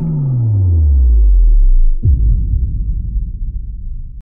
Thank you.